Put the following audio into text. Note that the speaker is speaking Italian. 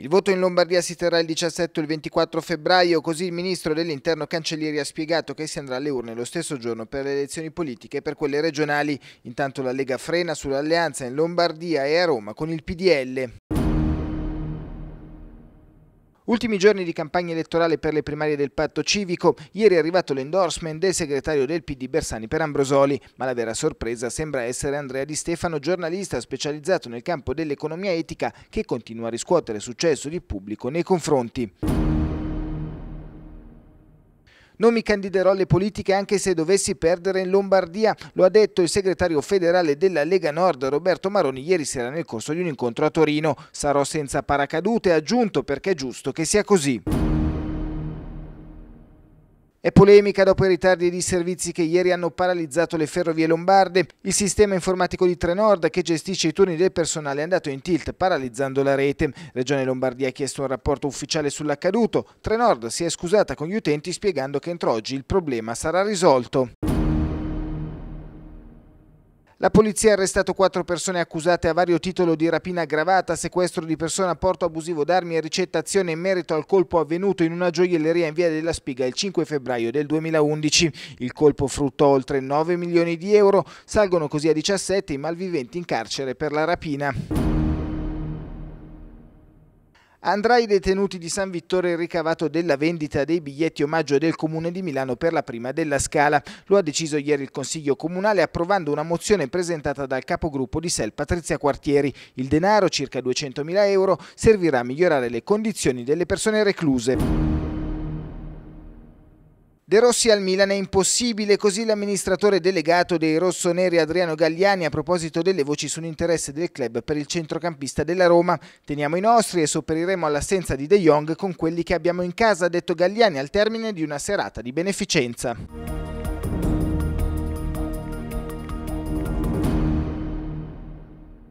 Il voto in Lombardia si terrà il 17 e il 24 febbraio, così il ministro dell'interno Cancellieri ha spiegato che si andrà alle urne lo stesso giorno per le elezioni politiche e per quelle regionali. Intanto la Lega frena sull'alleanza in Lombardia e a Roma con il PDL. Ultimi giorni di campagna elettorale per le primarie del patto civico, ieri è arrivato l'endorsement del segretario del PD Bersani per Ambrosoli, ma la vera sorpresa sembra essere Andrea Di Stefano, giornalista specializzato nel campo dell'economia etica che continua a riscuotere successo di pubblico nei confronti. Non mi candiderò alle politiche anche se dovessi perdere in Lombardia, lo ha detto il segretario federale della Lega Nord Roberto Maroni ieri sera nel corso di un incontro a Torino. Sarò senza paracadute, ha aggiunto perché è giusto che sia così. È polemica dopo i ritardi e i disservizi che ieri hanno paralizzato le ferrovie lombarde. Il sistema informatico di Trenord che gestisce i turni del personale è andato in tilt paralizzando la rete. Regione Lombardia ha chiesto un rapporto ufficiale sull'accaduto. Trenord si è scusata con gli utenti spiegando che entro oggi il problema sarà risolto. La polizia ha arrestato quattro persone accusate a vario titolo di rapina aggravata, sequestro di persona, porto abusivo d'armi e ricettazione in merito al colpo avvenuto in una gioielleria in via della Spiga il 5 febbraio del 2011. Il colpo fruttò oltre 9 milioni di euro, salgono così a 17 i malviventi in carcere per la rapina. Andrà ai detenuti di San Vittore il ricavato della vendita dei biglietti omaggio del Comune di Milano per la prima della Scala. Lo ha deciso ieri il Consiglio Comunale approvando una mozione presentata dal capogruppo di Sel Patrizia Quartieri. Il denaro, circa 200.000 euro, servirà a migliorare le condizioni delle persone recluse. De Rossi al Milan è impossibile, così l'amministratore delegato dei rossoneri Adriano Galliani a proposito delle voci sull'interesse del club per il centrocampista della Roma. Teniamo i nostri e sopperiremo all'assenza di De Jong con quelli che abbiamo in casa, ha detto Galliani al termine di una serata di beneficenza.